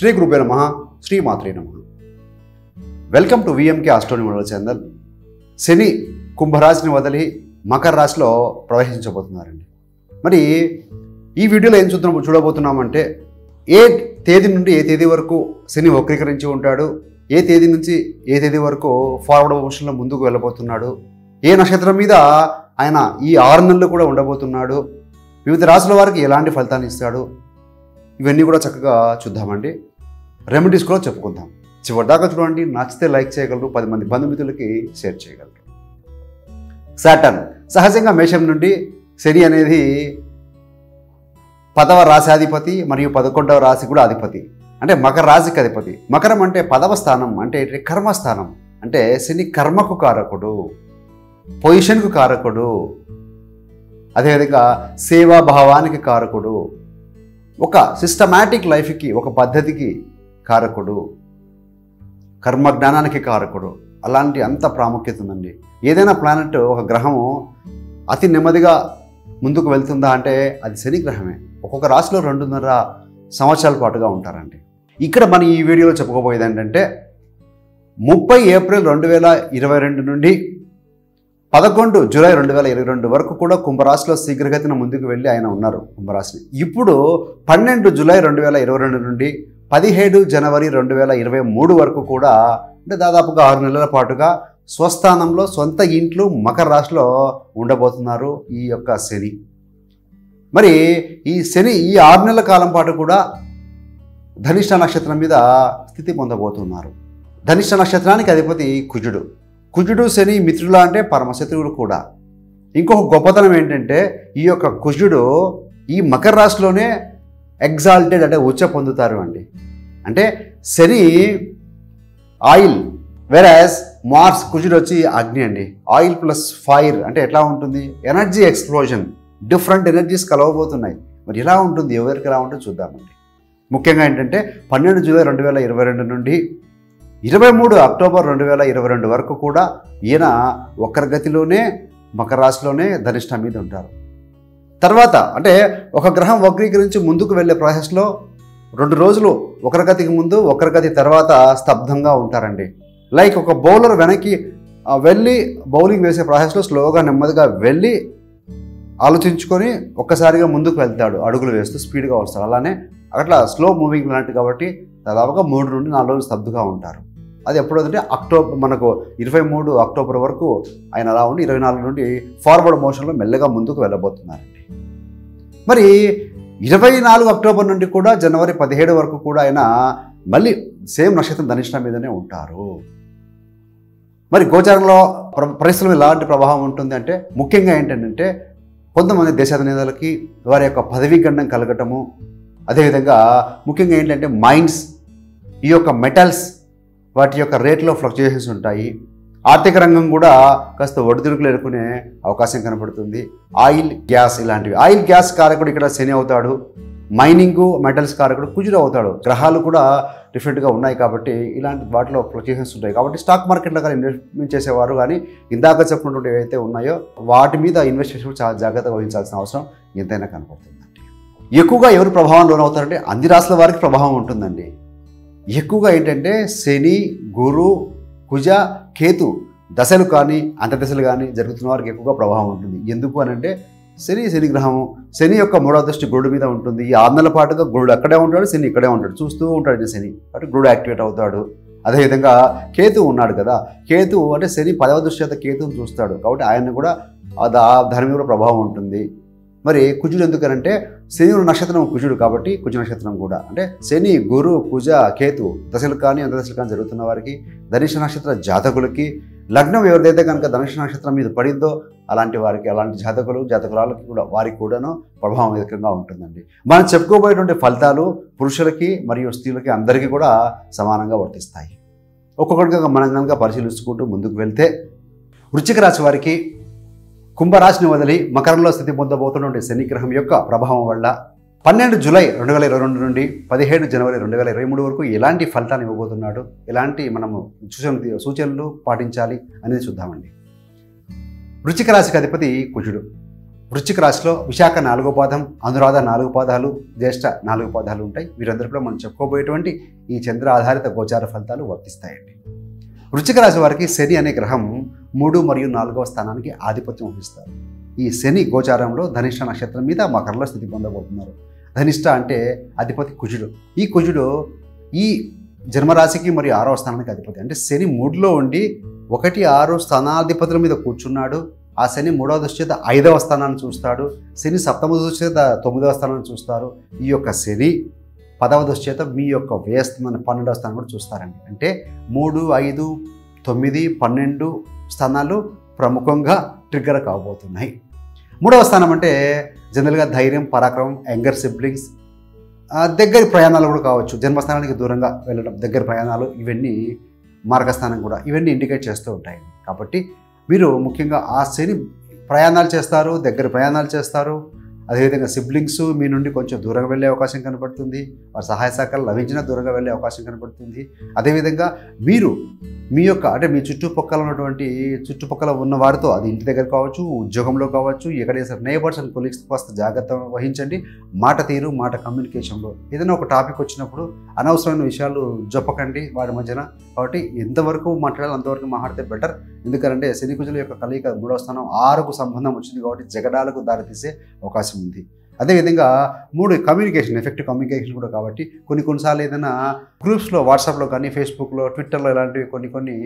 శ్రీ గురుభ్యో నమ శ్రీ మాత్రే నమ. వెల్కమ్ టు విఎంకే ఆస్ట్రోని ఛానల్ శని కుంభరాశిని వదిలి మకర రాశిలో ప్రవేశించబోతున్నారండి. మరి ఈ వీడియోలో ఏం చూద్దాం చూడబోతున్నామంటే ఏ తేదీ నుండి ఏ తేదీ వరకు శని వక్రీకరించి ఉంటాడు ఏ తేదీ నుంచి ఏ తేదీ వరకు ఫార్వర్డ్ మోషన్లో ముందుకు వెళ్ళబోతున్నాడు ఏ నక్షత్రం మీద ఆయన ఈ ఆరు నెలలు కూడా ఉండబోతున్నాడు వివిధ రాశుల వారికి ఎలాంటి ఫలితాన్ని ఇస్తాడు ఇవన్నీ కూడా చక్కగా చూద్దామండి. రెమెడీస్ కూడా చెప్పుకుందాం. చివరిదాకా చూడండి నచ్చితే లైక్ చేయగలరు పది మంది బంధుమిత్రులకి షేర్ చేయగలరు. సాటర్న్ సహజంగా మేషం నుండి శని అనేది పదవ రాశాధిపతి మరియు పదకొండవ రాశి కూడా అధిపతి. అంటే మకర రాశికి అధిపతి. మకరం అంటే పదవ స్థానం అంటే కర్మస్థానం. అంటే శని కర్మకు కారకుడు పొజిషన్కు కారకుడు అదేవిధంగా సేవాభావానికి కారకుడు. ఒక సిస్టమాటిక్ లైఫ్కి ఒక పద్ధతికి కారకుడు కర్మ జ్ఞానానికి కారకుడు. అలాంటి అంత ప్రాముఖ్యత ఉందండి. ఏదైనా ప్లానెట్ ఒక గ్రహము అతి నెమ్మదిగా ముందుకు వెళ్తుందా అంటే అది శని గ్రహమే. ఒక్కొక్క రాశిలో రెండున్నర సంవత్సరాల పాటుగా ఉంటారండి. ఇక్కడ మనం ఈ వీడియోలో చెప్పుకోబోయేది ఏంటంటే ముప్పై ఏప్రిల్ రెండు వేల ఇరవై రెండు నుండి పదకొండు జూలై రెండు వేల ఇరవై రెండు వరకు కూడా కుంభరాశిలో శీఘ్రగతిన ముందుకు వెళ్ళి ఆయన ఉన్నారు కుంభరాశిని. ఇప్పుడు పన్నెండు జూలై రెండు వేల ఇరవై రెండు నుండి పదిహేడు జనవరి రెండు వేల ఇరవై మూడు వరకు కూడా అంటే దాదాపుగా ఆరు నెలల పాటుగా స్వస్థానంలో సొంత ఇంట్లో మకర రాశిలో ఉండబోతున్నారు ఈ యొక్క శని. మరి ఈ శని ఈ ఆరు నెలల కాలం పాటు కూడా ధనిష్ట నక్షత్రం మీద స్థితి పొందబోతున్నారు. ధనిష్ట నక్షత్రానికి అధిపతి కుజుడు. కుజుడు శని మిత్రుల అంటే పరమశత్రువులు కూడా. ఇంకొక గొప్పతనం ఏంటంటే ఈ యొక్క కుజుడు ఈ మకర రాశిలోనే ఎగ్జాల్టెడ్ అంటే ఉచ్చ పొందుతారు అండి. అంటే శని ఆయిల్ వెరాజ్ మార్స్ కుజుడు వచ్చి అగ్ని అండి. ఆయిల్ ప్లస్ ఫైర్ అంటే ఎట్లా ఉంటుంది? ఎనర్జీ ఎక్స్ప్లోజన్ డిఫరెంట్ ఎనర్జీస్ కలవబోతున్నాయి. మరి ఎలా ఉంటుంది? ఎవరికి ఎలా ఉంటుందో చూద్దామండి ముఖ్యంగా ఏంటంటే పన్నెండు జూలై రెండు వేల ఇరవై రెండు నుండి ఇరవై మూడు అక్టోబర్ రెండు వేల ఇరవై రెండు వరకు కూడా ఈయన ఒకరి గతిలోనే మకర రాశిలోనే ధనిష్ట మీద ఉంటారు. తర్వాత అంటే ఒక గ్రహం వక్రీకరించి ముందుకు వెళ్ళే ప్రాసెస్లో రెండు రోజులు ఒకరి గతికి ముందు ఒకరి గతి తర్వాత స్తబ్దంగా ఉంటారండి. లైక్ ఒక బౌలర్ వెనక్కి వెళ్ళి బౌలింగ్ వేసే ప్రాసెస్లో స్లోగా నెమ్మదిగా వెళ్ళి ఆలోచించుకొని ఒక్కసారిగా ముందుకు వెళ్తాడు. అడుగులు వేస్తూ స్పీడ్గా వస్తాడు. అలానే అట్లా స్లో మూవింగ్ ప్లాంట్ కాబట్టి దాదాపుగా మూడు నుండి నాలుగు రోజులు స్తబ్దుగా ఉంటారు. అది ఎప్పుడవుతుంటే అక్టోబర్ మనకు ఇరవై మూడు అక్టోబర్ వరకు ఆయన అలా ఉండి ఇరవై నాలుగు నుండి ఫార్వర్డ్ మోషన్లో మెల్లగా ముందుకు వెళ్ళబోతున్నారండి. మరి ఇరవై నాలుగు అక్టోబర్ నుండి కూడా జనవరి పదిహేడు వరకు కూడా ఆయన మళ్ళీ సేమ్ నక్షత్రం ధనిష్ట మీదనే ఉంటారు. మరి గోచారంలో పరిశ్రమ ఎలాంటి ప్రభావం ఉంటుంది అంటే ముఖ్యంగా ఏంటంటే కొంతమంది దేశాధినేతలకి వారి యొక్క పదవీ గండం కలగటము అదేవిధంగా ముఖ్యంగా ఏంటంటే మైన్స్ ఈ యొక్క మెటల్స్ వాటి యొక్క రేట్లో ఫ్లక్చుయేషన్స్ ఉంటాయి. ఆర్థిక రంగం కూడా కాస్త ఒడిదుడుకులు ఎదుర్కొనే అవకాశం కనపడుతుంది. ఆయిల్ గ్యాస్ ఇలాంటివి. ఆయిల్ గ్యాస్ కారకుడు ఇక్కడ శని అవుతాడు. మైనింగ్ మెటల్స్ కారకుడు కుజుడు అవుతాడు. గ్రహాలు కూడా డిఫరెంట్గా ఉన్నాయి కాబట్టి ఇలాంటి వాటిలో ఫ్లక్చుయేషన్స్ ఉంటాయి. కాబట్టి స్టాక్ మార్కెట్లో కానీ ఇన్వెస్ట్మెంట్ చేసేవారు కానీ ఇందాక చెప్పినటువంటి ఏవైతే ఉన్నాయో వాటి మీద ఇన్వెస్ట్ చేసినప్పుడు చాలా జాగ్రత్తగా వహించాల్సిన అవసరం ఎంతైనా కనపడుతుందండి ఎక్కువగా ఎవరు ప్రభావం లోనవుతారంటే అన్ని రాష్ట్రాల వారికి ప్రభావం ఉంటుందండి. ఎక్కువగా ఏంటంటే శని గురు కుజ కేతు దశలు కానీ అంతర్దశలు కానీ జరుగుతున్న వారికి ఎక్కువగా ప్రభావం ఉంటుంది. ఎందుకు అని అంటే శని శని గ్రహము శని యొక్క మూడవ దృష్టి గురుడు మీద ఉంటుంది. ఈ ఆరు నెలల పాటుగా గురుడు అక్కడే ఉంటాడు శని ఇక్కడే ఉంటాడు చూస్తూ ఉంటాడు శని. అటు గురుడు యాక్టివేట్ అవుతాడు. అదేవిధంగా కేతు ఉన్నాడు కదా. కేతు అంటే శని పదవ దృష్టి చేత కేతువుని చూస్తాడు. కాబట్టి ఆయన కూడా దాని మీద కూడా ప్రభావం ఉంటుంది. మరి కుజుడు ఎందుకనంటే శని నక్షత్రం కుజుడు కాబట్టి కుజ నక్షత్రం కూడా. అంటే శని గురు కుజ కేతు దశలు కానీ అంతదశలు కానీ జరుగుతున్న వారికి ధనుష నక్షత్ర జాతకులకి లగ్నం ఎవరిదైతే కనుక ధనుష నక్షత్రం మీద పడిందో అలాంటి వారికి అలాంటి జాతకులు జాతకురాలకి కూడా వారికి కూడాను ప్రభావం అధికంగా ఉంటుందండి. మనం చెప్పుకోబోయేటువంటి ఫలితాలు పురుషులకి మరియు స్త్రీలకి అందరికీ కూడా సమానంగా వర్తిస్తాయి. ఒక్కొక్కటిగా మనం కనుక పరిశీలించుకుంటూ ముందుకు వెళ్తే వృచ్చిక రాశి వారికి కుంభరాశిని వదిలి మకరంలో స్థితి పొందబోతున్నటువంటి శనిగ్రహం యొక్క ప్రభావం వల్ల పన్నెండు జూలై రెండు వేల ఇరవై రెండు నుండి పదిహేడు జనవరి రెండు వేల ఇరవై మూడు వరకు ఎలాంటి ఫలితాన్ని ఇవ్వబోతున్నాడు? ఎలాంటి మనము సూచన సూచనలు పాటించాలి అనేది చూద్దామండి. వృచ్చిక రాశికి అధిపతి కుజుడు. వృచ్చిక రాశిలో విశాఖ నాలుగో పాదం అనురాధ నాలుగు పాదాలు జ్యేష్ఠ నాలుగు పాదాలు ఉంటాయి. వీరందరిలో మనం చెప్పుకోబోయేటువంటి ఈ చంద్ర ఆధారిత గోచార ఫలితాలు వర్తిస్తాయండి. వృచ్చిక రాశి వారికి శని అనే గ్రహం మూడు మరియు నాలుగవ స్థానానికి ఆధిపత్యం వహిస్తారు. ఈ శని గోచారంలో ధనిష్ట నక్షత్రం మీద మకరంలో స్థితి పొందబోతున్నారు. ధనిష్ట అంటే అధిపతి కుజుడు. ఈ కుజుడు ఈ జన్మరాశికి మరియు ఆరవ స్థానానికి అధిపతి. అంటే శని మూడులో ఉండి ఒకటి ఆరు స్థానాధిపతుల మీద కూర్చున్నాడు. ఆ శని మూడవ దృష్టి చేత ఐదవ స్థానాన్ని చూస్తాడు. శని సప్తమ దృష్టి చేత తొమ్మిదవ స్థానాన్ని చూస్తారు. ఈ యొక్క శని పదవ దృష్టి చేత మీ యొక్క వ్యయస్థానాన్ని పన్నెండవ స్థానం కూడా చూస్తారండి. అంటే మూడు ఐదు తొమ్మిది పన్నెండు స్థానాలు ప్రముఖంగా ట్రిగ్గర్ కాబోతున్నాయి. మూడవ స్థానం అంటే జనరల్గా ధైర్యం పరాక్రమం యంగర్ సిబ్లింగ్స్ దగ్గర ప్రయాణాలు కూడా కావచ్చు. జన్మస్థానానికి దూరంగా వెళ్ళడం దగ్గర ప్రయాణాలు ఇవన్నీ మార్గస్థానం కూడా ఇవన్నీ ఇండికేట్ చేస్తూ ఉంటాయి. కాబట్టి మీరు ముఖ్యంగా ఆ శని ప్రయాణాలు చేస్తారు దగ్గర ప్రయాణాలు చేస్తారు. అదేవిధంగా సిబ్లింగ్స్ మీ నుండి కొంచెం దూరంగా వెళ్ళే అవకాశం కనబడుతుంది. వారి సహాయ సహకారాలు లభించినా దూరంగా వెళ్ళే అవకాశం కనబడుతుంది. అదేవిధంగా మీరు మీ యొక్క అంటే మీ చుట్టుపక్కల ఉన్నటువంటి చుట్టుపక్కల ఉన్న వారితో అది ఇంటి దగ్గర కావచ్చు ఉద్యోగంలో కావచ్చు ఎక్కడైనా సరే నేబర్స్ అండ్ కొలీగ్స్ కాస్త జాగ్రత్త వహించండి. మాట తీరు మాట కమ్యూనికేషన్లో ఏదైనా ఒక టాపిక్ వచ్చినప్పుడు అనవసరమైన విషయాలు జొప్పకండి వారి మధ్యన. కాబట్టి ఎంతవరకు మాట్లాడాలి అంతవరకు మాట్లాడితే బెటర్ ఎందుకంటే శనికుజుల యొక్క కలయిక మూడవ స్థానం ఆరుకు సంబంధం వచ్చింది కాబట్టి జగడాలకు దారితీసే అవకాశం ఉంది. అదేవిధంగా మూడు కమ్యూనికేషన్ ఎఫెక్ట్ కమ్యూనికేషన్ కూడా కాబట్టి కొన్ని కొన్నిసార్లు ఏదైనా గ్రూప్స్లో వాట్సాప్లో కానీ ఫేస్బుక్లో ట్విట్టర్లో ఇలాంటివి కొన్ని కొన్ని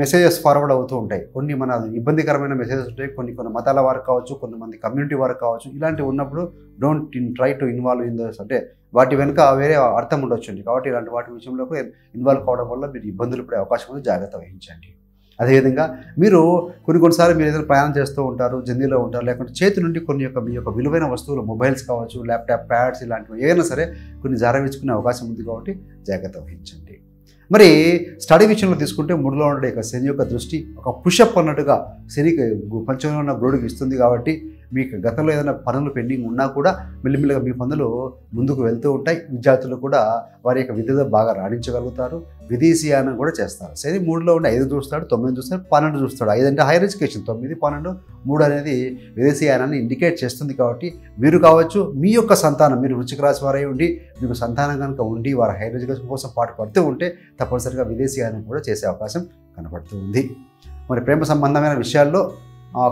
మెసేజెస్ ఫార్వర్డ్ అవుతూ ఉంటాయి. కొన్ని మన ఇబ్బందికరమైన మెసేజెస్ ఉంటాయి. కొన్ని కొన్ని మతాల వారు కావచ్చు కొంతమంది కమ్యూనిటీ వారు కావచ్చు ఇలాంటివి ఉన్నప్పుడు don't in try to involve in this అంటే వాటి వెనుక వేరే అర్థం ఉండొచ్చండి. కాబట్టి ఇలాంటి వాటి విషయంలో ఇన్వాల్వ్ కావడం వల్ల మీరు ఇబ్బందులు పడే అవకాశం ఉంది జాగ్రత్త వహించండి. అదేవిధంగా మీరు కొన్ని కొన్నిసార్లు మీరు ఏదైనా ప్రయాణం చేస్తూ ఉంటారు జర్నీలో ఉంటారు లేకుంటే చేతి నుండి కొన్ని యొక్క మీ యొక్క విలువైన వస్తువులు మొబైల్స్ కావచ్చు ల్యాప్టాప్ ప్యాడ్స్ ఇలాంటివి ఏదైనా సరే కొన్ని జారవించుకునే అవకాశం ఉంది కాబట్టి జాగ్రత్త వహించండి. మరి స్టడీ విషయంలో తీసుకుంటే మూడులో ఉండే యొక్క శని యొక్క దృష్టి ఒక పుషప్ అన్నట్టుగా శని పంచంలో ఉన్న గ్రోడికి ఇస్తుంది కాబట్టి మీకు గతంలో ఏదైనా పనులు పెండింగ్ ఉన్నా కూడా మెల్లిమెల్లిగా మీ పనులు ముందుకు వెళ్తూ ఉంటాయి. విద్యార్థులు కూడా వారి యొక్క విద్యలో బాగా రాణించగలుగుతారు. విదేశీయానం కూడా చేస్తారు. సరే మూడులో ఉండి ఐదు చూస్తాడు తొమ్మిది చూస్తాడు పన్నెండు చూస్తాడు. ఐదు అంటే హైయర్ ఎడ్యుకేషన్ తొమ్మిది పన్నెండు మూడు అనేది విదేశీయానాన్ని ఇండికేట్ చేస్తుంది కాబట్టి మీరు కావచ్చు మీ యొక్క సంతానం మీరు వృచ్చిక రాశి వారై ఉండి మీకు సంతానం కనుక ఉండి వారు హైయర్ ఎడ్యుకేషన్ కోసం పాటు పడుతూ ఉంటే తప్పనిసరిగా విదేశీయానం కూడా చేసే అవకాశం కనబడుతూ ఉంది. మరి ప్రేమ సంబంధమైన విషయాల్లో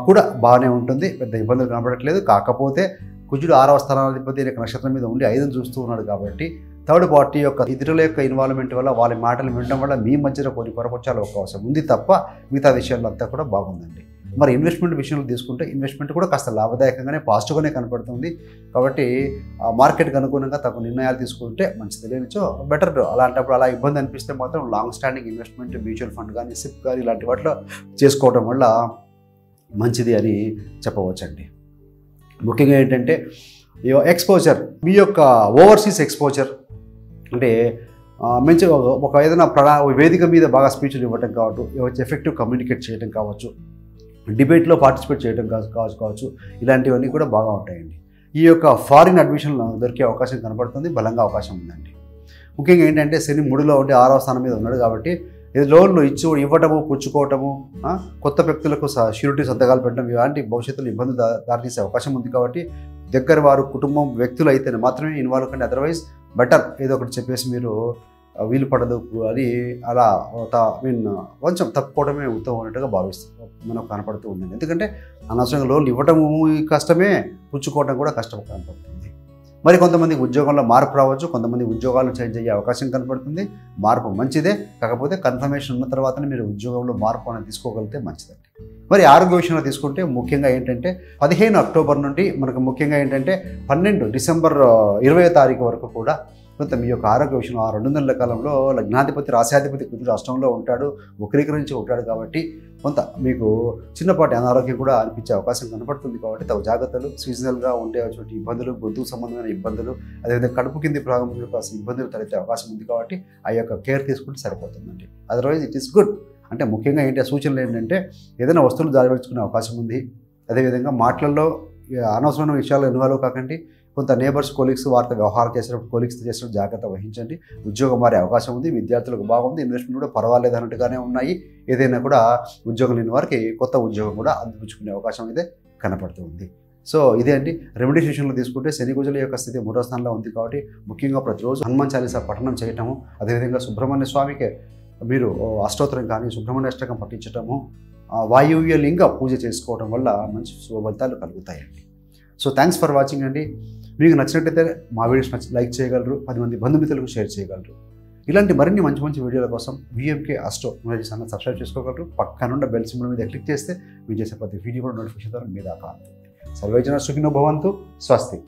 కూడా బాగానే ఉంటుంది. పెద్ద ఇబ్బందులు కనబడట్లేదు కాకపోతే కుజుడు ఆరవ స్థానాధిపతి నక్షత్రం మీద ఉండి ఐదును చూస్తూ ఉన్నాడు కాబట్టి థర్డ్ పార్టీ యొక్క ఇతరుల యొక్క ఇన్వాల్వ్మెంట్ వల్ల వాళ్ళ మాటలు వినడం వల్ల మీ మధ్యలో కొన్ని పొరపచ్చాల అవకాశం ఉంది తప్ప మిగతా విషయాల్లో అంతా కూడా బాగుందండి. మరి ఇన్వెస్ట్మెంట్ విషయంలో తీసుకుంటే ఇన్వెస్ట్మెంట్ కూడా కాస్త లాభదాయకంగానే పాజిటివ్గానే కనపడుతుంది. కాబట్టి మార్కెట్కి అనుగుణంగా తగు నిర్ణయాలు తీసుకుంటే మంచి తెలియనిచో బెటర్. అలాంటప్పుడు అలా ఇబ్బంది అనిపిస్తే మాత్రం long standing investment mutual fund కానీ సిప్ కానీ ఇలాంటి వాటిలో చేసుకోవడం వల్ల మంచిది అని చెప్పవచ్చండి. ముఖ్యంగా ఏంటంటే ఎక్స్పోజర్ మీ యొక్క ఓవర్సీస్ ఎక్స్పోజర్ అంటే మంచి ఒక- ఏదైనా ప్రణా వేదిక మీద బాగా స్పీచ్లు ఇవ్వటం కావచ్చు ఎఫెక్టివ్ కమ్యూనికేట్ చేయడం కావచ్చు డిబేట్లో పార్టిసిపేట్ చేయడం కావచ్చు కావచ్చు కావచ్చు ఇలాంటివన్నీ కూడా బాగా ఉంటాయండి. ఈ యొక్క ఫారిన్ అడ్మిషన్లో దొరికే అవకాశం కనబడుతుంది బలంగా అవకాశం ఉందండి. ముఖ్యంగా ఏంటంటే శని ముడిలో ఉండి ఆరవ స్థానం మీద ఉన్నాడు కాబట్టి ఇది లోన్లు ఇచ్చు ఇవ్వటము పుచ్చుకోవటము కొత్త వ్యక్తులకు స- షూరిటీ సంతకాలు పెట్టడం ఇలాంటి భవిష్యత్తులో ఇబ్బంది దారితీసే అవకాశం ఉంది కాబట్టి దగ్గర వారు కుటుంబం వ్యక్తులు అయితేనే మాత్రమే ఇన్వాల్వ్ కండి. అదర్వైజ్ బెటర్ ఏదో ఒకటి చెప్పేసి మీరు వీలు పడదు అని అలా ఐ మీన్ కొంచెం తప్పుకోవడమే ఉత్తమం అన్నట్టుగా భావిస్తూ మనకు కనపడుతూ ఉంది. ఎందుకంటే అనవసరంగా లోన్లు ఇవ్వటము కష్టమే పుచ్చుకోవడం కూడా కష్టం కనపడుతుంది. మరి కొంతమంది ఉద్యోగంలో మార్పు రావచ్చు కొంతమంది ఉద్యోగాలు చేంజ్ అయ్యే అవకాశం కనపడుతుంది. మార్పు మంచిదే కాకపోతే కన్ఫర్మేషన్ ఉన్న తర్వాతనే మీరు ఉద్యోగంలో మార్పు అనేది తీసుకోగలిగితే మంచిదండి మరి ఆరోగ్య విషయంలో తీసుకుంటే ముఖ్యంగా ఏంటంటే పదిహేను అక్టోబర్ నుండి మనకు ముఖ్యంగా ఏంటంటే పన్నెండు డిసెంబర్ ఇరవై తారీఖు వరకు కూడా కొంత మీ యొక్క ఆరోగ్య విషయంలో ఆ రెండు నెలల కాలంలో లగ్నాధిపతి రాశాధిపతి కుదురు అష్టంలో ఉంటాడు వక్రీకరించి ఉంటాడు కాబట్టి కొంత మీకు చిన్నపాటి అనారోగ్యం కూడా అనిపించే అవకాశం కనపడుతుంది కాబట్టి తగు జాగ్రత్తలు సీజనల్గా ఉండేటువంటి ఇబ్బందులు గొంతుకు సంబంధమైన ఇబ్బందులు అదేవిధంగా కడుపు కింది భాగం యొక్క ఇబ్బందులు తలెత్తే అవకాశం ఉంది కాబట్టి ఆ యొక్క కేర్ తీసుకుంటే సరిపోతుందండి. అదర్వైజ్ ఇట్ ఈస్ గుడ్ అంటే ముఖ్యంగా ఏంటి సూచనలు ఏంటంటే ఏదైనా వస్తువులు జారిపెట్టుకునే అవకాశం ఉంది. అదేవిధంగా మాటలలో అనవసరమైన విషయాలు ఇన్వాల్వ్ కాకండి. కొంత నేబర్స్ కొలీగ్స్ వారితో వ్యవహారం చేసినప్పుడు కొలీగ్స్తో చేసినప్పుడు జాగ్రత్త వహించండి. ఉద్యోగం మారే అవకాశం ఉంది విద్యార్థులకు బాగుంది ఇన్వెస్ట్మెంట్ కూడా పర్వాలేదు అన్నట్టుగానే ఉన్నాయి. ఏదైనా కూడా ఉద్యోగం లేని వారికి కొత్త ఉద్యోగం కూడా అందిపుచ్చుకునే అవకాశం అయితే కనపడుతుంది సో ఇదే అండి. రెమెడీ విషయంలో తీసుకుంటే శని గుజల యొక్క స్థితి మూడో స్థానంలో ఉంది కాబట్టి ముఖ్యంగా ప్రతిరోజు హనుమాన్ చాలీసా పఠనం చేయటము అదేవిధంగా సుబ్రహ్మణ్య స్వామికి మీరు అష్టోత్తరం కానీ సుబ్రహ్మణ్య అష్టకం పఠించటము వాయువ్య లింగ పూజ చేసుకోవడం వల్ల మంచి శుభఫలితాలు కలుగుతాయండి. సో థ్యాంక్స్ ఫర్ వాచింగ్ అండి. మీకు నచ్చినట్టయితే మా వీడియోస్ నచ్చి లైక్ చేయగలరు పది మంది బంధుమిత్రులకు షేర్ చేయగలరు. ఇలాంటి మరిన్ని మంచి మంచి వీడియోల కోసం విఎంకే అస్ట్రో నాలెడ్జ్ అన్న సబ్స్క్రైబ్ చేసుకోగలరు. పక్కనుండ బెల్ సింబల్ మీద క్లిక్ చేస్తే మీరు చేసే ప్రతి వీడియో కూడా నోటిఫికేషన్ ద్వారా మీ దాకా సర్వేజన సుఖినో భవంతు. స్వస్తి.